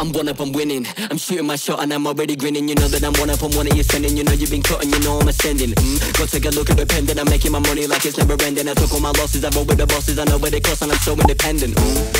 I'm one up, I'm winning. I'm shooting my shot and I'm already grinning. You know that I'm one up, I'm one of you sending. You know you've been cutting, you know I'm ascending. Mm. Go take a look at the pen that I'm making my money like it's never ending. I took all my losses, I roll with the bosses. I know where they cost and I'm so independent. Mm.